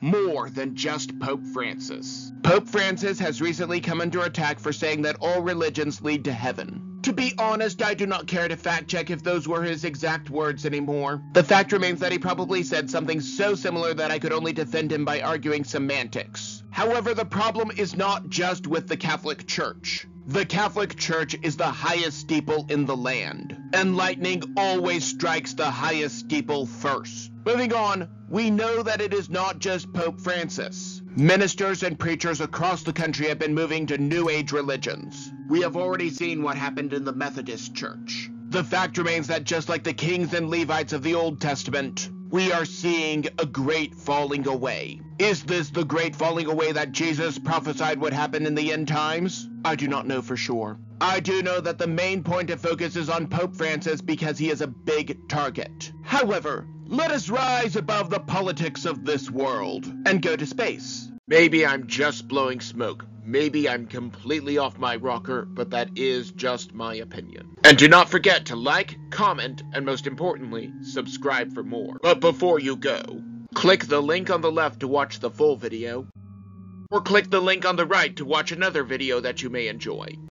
more than just Pope Francis. Pope Francis has recently come under attack for saying that all religions lead to heaven. To be honest, I do not care to fact check if those were his exact words anymore. The fact remains that he probably said something so similar that I could only defend him by arguing semantics. However, the problem is not just with the Catholic Church. The Catholic Church is the highest steeple in the land, and lightning always strikes the highest steeple first. Moving on, we know that it is not just Pope Francis. Ministers and preachers across the country have been moving to New Age religions. We have already seen what happened in the Methodist Church. The fact remains that just like the kings and Levites of the Old Testament, we are seeing a great falling away. Is this the great falling away that Jesus prophesied would happen in the end times? I do not know for sure. I do know that the main point of focus is on Pope Francis because he is a big target. However, let us rise above the politics of this world and go to space. Maybe I'm just blowing smoke. Maybe I'm completely off my rocker, but that is just my opinion. And do not forget to like, comment, and most importantly, subscribe for more. But before you go, click the link on the left to watch the full video, or click the link on the right to watch another video that you may enjoy.